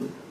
Mm-hmm.